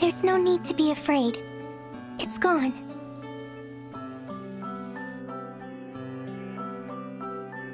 There's no need to be afraid. It's gone.